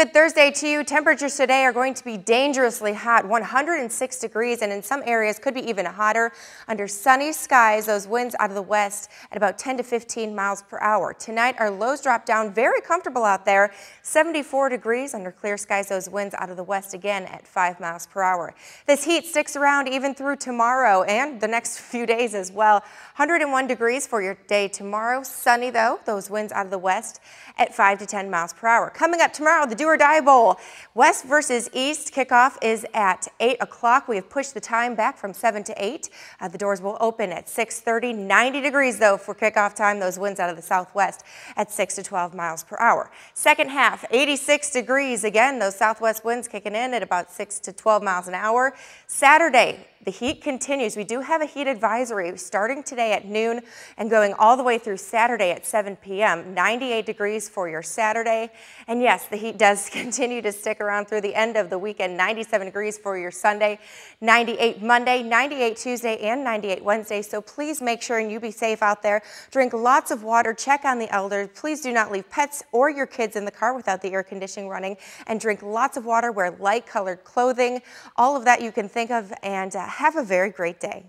Good Thursday to you. Temperatures today are going to be dangerously hot, 106 degrees, and in some areas could be even hotter. Under sunny skies, those winds out of the west at about 10 to 15 miles per hour. Tonight, our lows drop down very comfortable out there, 74 degrees. Under clear skies, those winds out of the west again at 5 miles per hour. This heat sticks around even through tomorrow and the next few days as well. 101 degrees for your day tomorrow. Sunny, though, those winds out of the west at 5 to 10 miles per hour. Coming up tomorrow, the do or die bowl. West versus East kickoff is at 8 o'clock. We have pushed the time back from 7 to 8. Uh, the doors will open at 6.30. 90 degrees, though, for kickoff time. Those winds out of the southwest at 6 to 12 miles per hour. Second half, 86 degrees. Again, those southwest winds kicking in at about 6 to 12 miles an hour. Saturday, the heat continues. We do have a heat advisory starting today at noon and going all the way through Saturday at 7 p.m. 98 degrees for your Saturday. And yes, the heat does continue to stick around through the end of the weekend. 97 degrees for your Sunday, 98 Monday, 98 Tuesday, and 98 Wednesday. So please make sure and you be safe out there. Drink lots of water. Check on the elders. Please do not leave pets or your kids in the car without the air conditioning running. And drink lots of water. Wear light colored clothing. All of that you can think of. And uh, have a very great day.